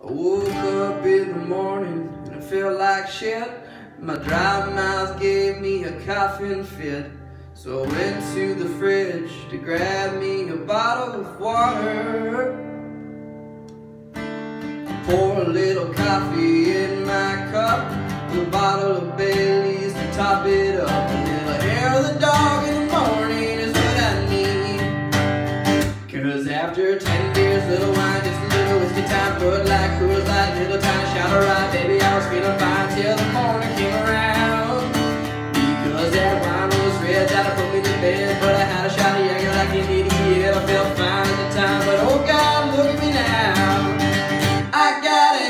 I woke up in the morning and I felt like shit. My dry mouth gave me a coughing fit. So I went to the fridge to grab me a bottle of water. Pour a little coffee in my cup, a bottle of Bailey's to top it up. Of rye, baby, I was feeling fine till the morning came around. Because that wine was red, that'll put me to bed, but I had a shot of Jaeger like an idiot. I felt fine at the time, but oh God, look at me now. I got a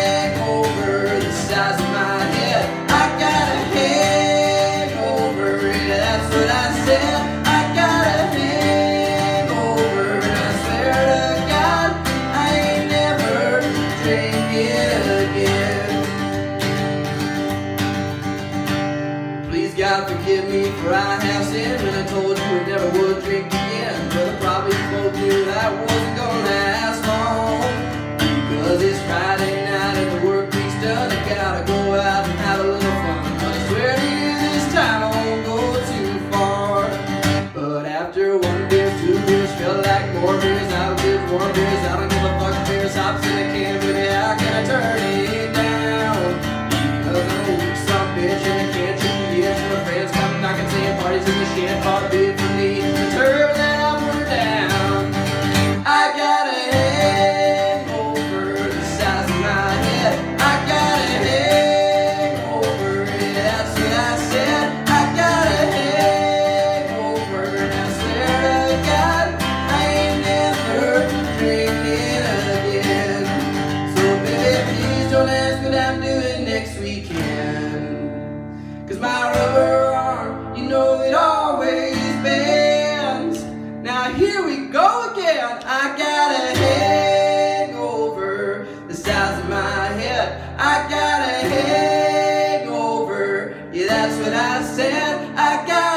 hangover the size of my head. I got a hangover, yeah, that's what I said. Forgive me for I have sinned when I told you I never would drink again. But I probably both knew that wasn't gonna last long. Because it's Friday night and the work week's done. I gotta go out and have a little fun. But I swear to you this time I won't go too far. But after one beer, two beers, felt like more beers. I live more beers. I don't give a fuck beers hops in a can. Baby, how can I turn it don't ask what I'm doing next weekend. Cause my rubber arm, you know it always bends. Now here we go again. I got a hangover the size of my head. I got a hangover. Yeah, that's what I said. I got